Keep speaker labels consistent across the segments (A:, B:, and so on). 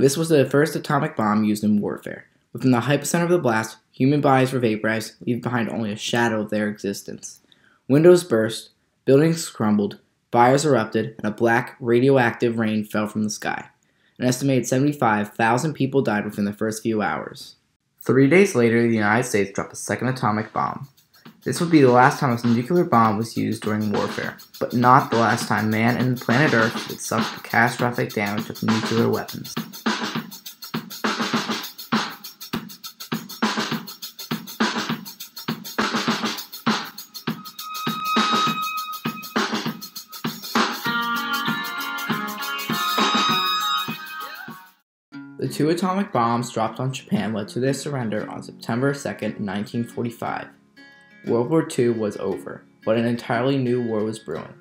A: This was the first atomic bomb used in warfare. Within the hypocenter of the blast, human bodies were vaporized, leaving behind only a shadow of their existence. Windows burst, buildings crumbled, fires erupted, and a black, radioactive rain fell from the sky. An estimated 75,000 people died within the first few hours. Three days later, the United States dropped a second atomic bomb. This would be the last time a nuclear bomb was used during warfare, but not the last time man and planet Earth would suffer the catastrophic damage of nuclear weapons. The two atomic bombs dropped on Japan led to their surrender on September 2, 1945. World War II was over, but an entirely new war was brewing.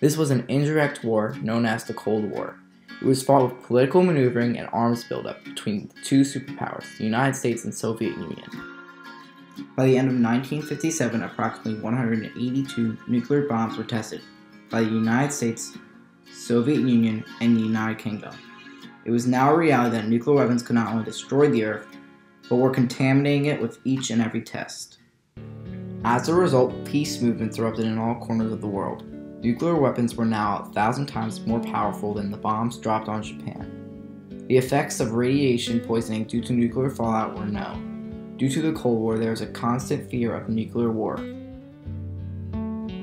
A: This was an indirect war known as the Cold War. It was fought with political maneuvering and arms buildup between the two superpowers, the United States and Soviet Union. By the end of 1957, approximately 182 nuclear bombs were tested by the United States, Soviet Union, and the United Kingdom. It was now a reality that nuclear weapons could not only destroy the Earth, but were contaminating it with each and every test. As a result, peace movements erupted in all corners of the world. Nuclear weapons were now a thousand times more powerful than the bombs dropped on Japan. The effects of radiation poisoning due to nuclear fallout were known. Due to the Cold War, there was a constant fear of nuclear war.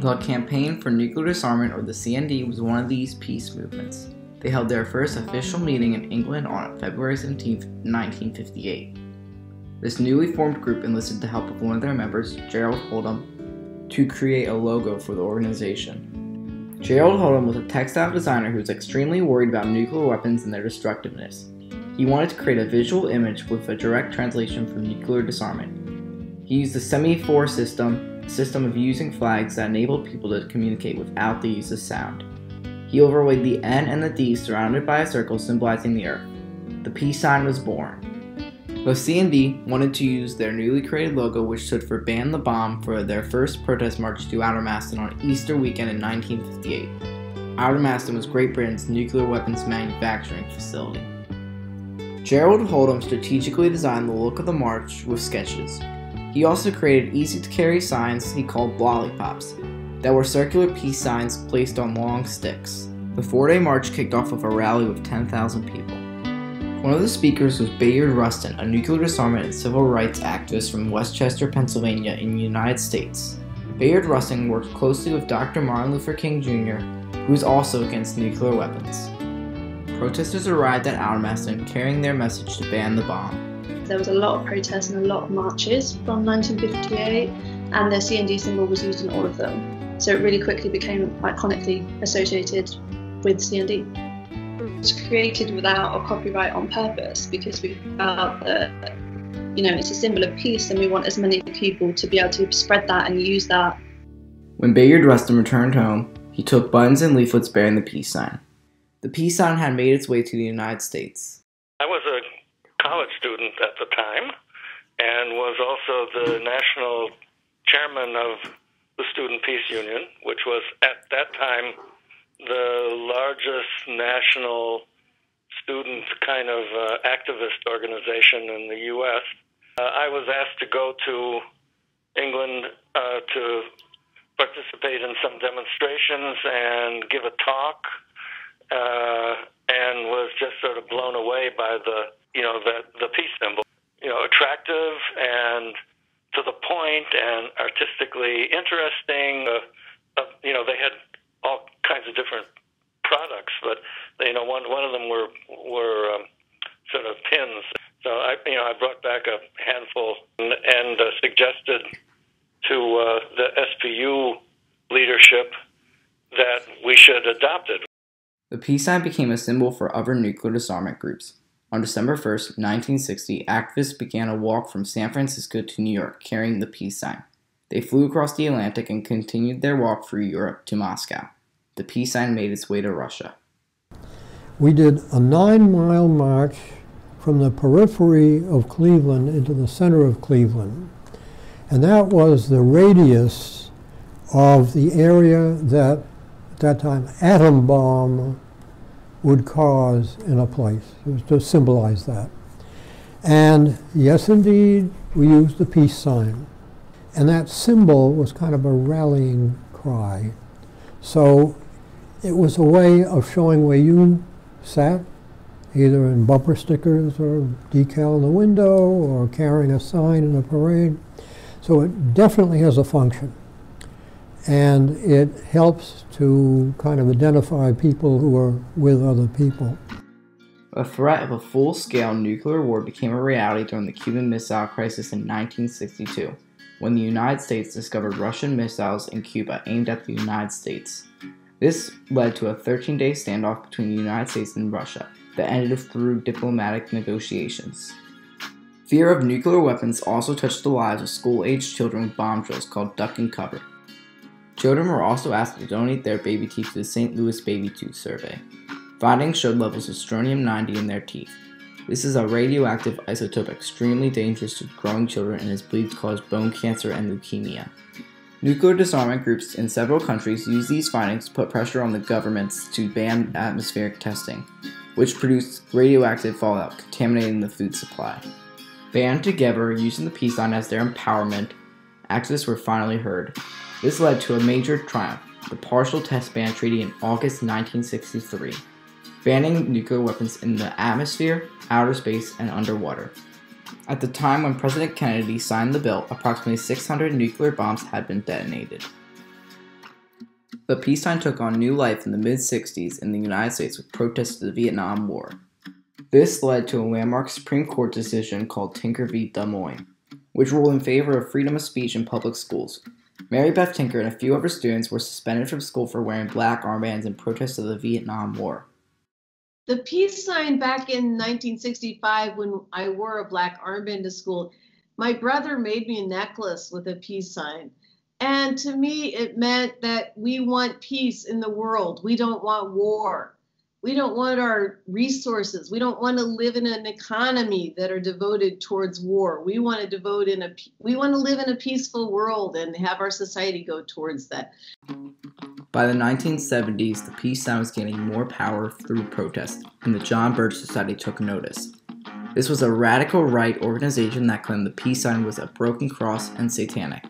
A: The Campaign for Nuclear Disarmament, or the CND, was one of these peace movements. They held their first official meeting in England on February 17, 1958. This newly formed group enlisted the help of one of their members, Gerald Holtom, to create a logo for the organization. Gerald Holtom was a textile designer who was extremely worried about nuclear weapons and their destructiveness. He wanted to create a visual image with a direct translation from nuclear disarmament. He used the semaphore system, a system of using flags that enabled people to communicate without the use of sound. He overlaid the N and the D surrounded by a circle symbolizing the Earth. The peace sign was born. The CND wanted to use their newly created logo, which stood for Ban the Bomb, for their first protest march to Aldermaston on Easter weekend in 1958. Aldermaston was Great Britain's nuclear weapons manufacturing facility. Gerald Holtom strategically designed the look of the march with sketches. He also created easy to carry signs he called lollipops that were circular peace signs placed on long sticks. The four day march kicked off with a rally with 10,000 people. One of the speakers was Bayard Rustin, a nuclear disarmament and civil rights activist from West Chester, Pennsylvania, in the United States. Bayard Rustin worked closely with Dr. Martin Luther King Jr., who was also against nuclear weapons. Protesters arrived at Aldermaston carrying their message to ban the bomb.
B: There was a lot of protests and a lot of marches from 1958, and the CND symbol was used in all of them. So it really quickly became iconically associated with CND. It was created without a copyright on purpose because we felt that you know it's a symbol of peace and we want as many people to be able to spread that and use that.
A: When Bayard Rustin returned home, he took buttons and leaflets bearing the peace sign. The peace sign had made its way to the United States.
C: I was a college student at the time and was also the national chairman of the Student Peace Union, which was at that time the largest national student kind of uh, activist organization in the U.S. Uh, I was asked to go to England uh, to participate in some demonstrations and give a talk, uh, and was just sort of blown away by the you know the the peace symbol, you know, attractive and to the point and artistically interesting. Uh, uh, you know, they had all kinds of different products, but you know, one one of them were were um, sort of pins. So I, you know, I brought back a handful and, and uh, suggested to uh, the SPU leadership that we should adopt it.
A: The peace sign became a symbol for other nuclear disarmament groups. On December 1, 1960, activists began a walk from San Francisco to New York carrying the peace sign. They flew across the Atlantic and continued their walk through Europe to Moscow. The peace sign made its way to Russia.
D: We did a nine mile march from the periphery of Cleveland into the center of Cleveland. And that was the radius of the area that, at that time, atom bomb would cause in a place, It was to symbolize that. And yes, indeed, we used the peace sign. And that symbol was kind of a rallying cry. So it was a way of showing where you sat, either in bumper stickers or decal in the window or carrying a sign in a parade. So it definitely has a function. And it helps to kind of identify people who are with other people.
A: The threat of a full scale nuclear war became a reality during the Cuban Missile Crisis in 1962, when the United States discovered Russian missiles in Cuba aimed at the United States. This led to a 13 day standoff between the United States and Russia that ended through diplomatic negotiations. Fear of nuclear weapons also touched the lives of school aged children with bomb drills called Duck and Cover. Children were also asked to donate their baby teeth to the St. Louis Baby Tooth Survey. Findings showed levels of strontium 90 in their teeth. This is a radioactive isotope extremely dangerous to growing children and is believed to cause bone cancer and leukemia. Nuclear disarmament groups in several countries use these findings to put pressure on the governments to ban atmospheric testing, which produced radioactive fallout contaminating the food supply. Band together, using the peace sign as their empowerment, activists were finally heard. This led to a major triumph, the Partial Test Ban Treaty in August 1963 banning nuclear weapons in the atmosphere, outer space, and underwater. At the time when President Kennedy signed the bill, approximately 600 nuclear bombs had been detonated. The peace sign took on new life in the mid 60s in the United States with protests of the Vietnam War. This led to a landmark Supreme Court decision called Tinker v. Des Moines, which ruled in favor of freedom of speech in public schools. Mary Beth Tinker and a few of her students were suspended from school for wearing black armbands in protest of the Vietnam War
E: the peace sign back in 1965 when I wore a black armband to school, my brother made me a necklace with a peace sign. And to me, it meant that we want peace in the world. We don't want war. We don't want our resources. We don't want to live in an economy that are devoted towards war. We want to devote in a we want to live in a peaceful world and have our society go towards that.
A: By the 1970s, the peace sign was gaining more power through protest, and the John Birch Society took notice. This was a radical right organization that claimed the peace sign was a broken cross and satanic.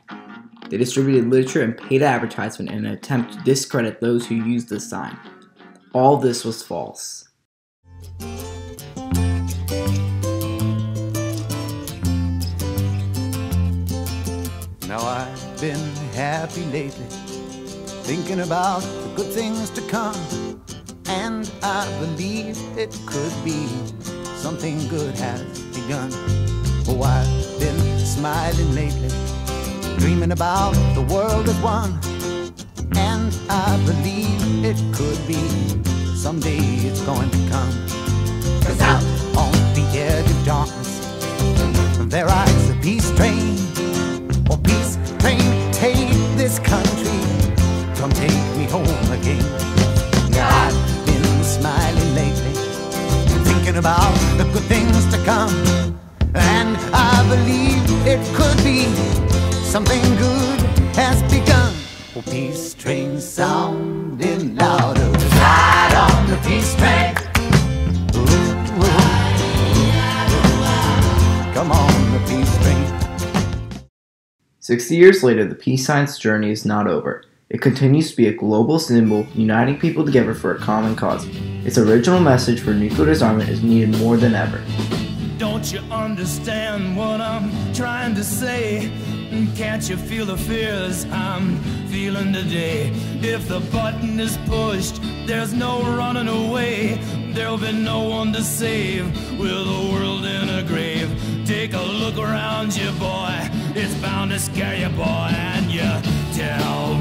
A: They distributed literature and paid advertisement in an attempt to discredit those who used the sign. All this was false.
F: Now I've been happy lately thinking about the good things to come. And I believe it could be something good has begun. Oh, I've been smiling lately, dreaming about the world as one. And I believe it could be someday it's going to come. Cause out on the edge of darkness, there rides a peace train. Oh, peace train, take this country take me home again. I've been smiling lately, thinking about the good things to come. And I believe it could be something good has begun. Oh, peace train sounding louder. Ride on the peace train. Come on, the peace train.
A: 60 years later, the peace science journey is not over. It continues to be a global symbol uniting people together for a common cause. Its original message for nuclear disarmament is needed more than ever.
G: Don't you understand what I'm trying to say? Can't you feel the fears I'm feeling today? If the button is pushed, there's no running away. There'll be no one to save with the world in a grave. Take a look around you, boy. It's bound to scare you, boy, and you tell